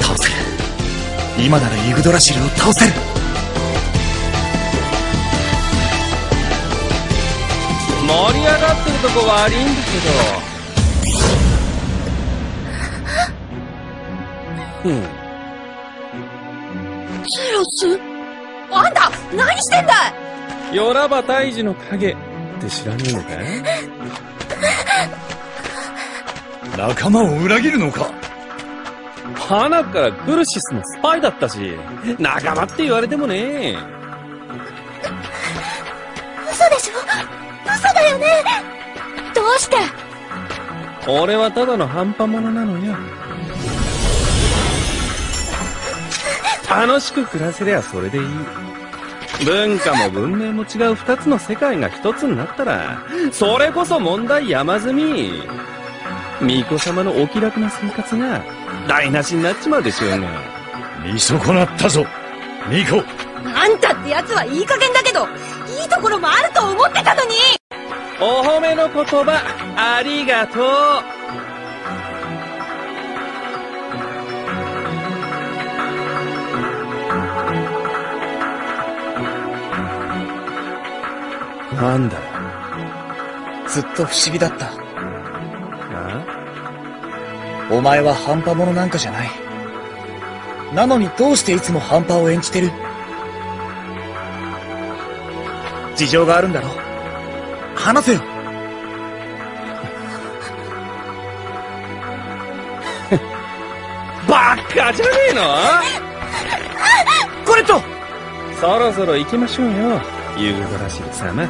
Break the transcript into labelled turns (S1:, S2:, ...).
S1: 倒せる。今ならユグドラシルを倒せる。
S2: 盛り上がってるとこ悪いんだけど。うん。
S3: ゼロス？あんた何してんだ
S2: い？ヨラバ退治の影って知らねえのか
S1: 仲間を裏切るのか？
S2: 花からクルシスのスパイだったし。仲間って言われてもね。
S3: 嘘でしょ？嘘だよね？どうして？
S2: 俺はただの半端者なのよ。楽しく暮らせりゃそれでいい。文化も文明も違う二つの世界が一つになったらそれこそ問題山積み巫女様のお気楽な生活が台無しになっちまうでしょうが
S1: 見損なったぞ。ミコ
S3: あんたってやつはいい加減だけどいいところもあると思ってたのに。
S2: お褒めの言葉ありがとう。なんだ。
S1: ずっと不思議だった。
S2: あ
S1: お前は半端者なんかじゃない。なのにどうしていつも半端を演じてる？事情があるんだろ話せよ。
S2: バカじゃねえの？
S1: コレット
S2: そろそろ行きましょうよ。ユーグドラシル様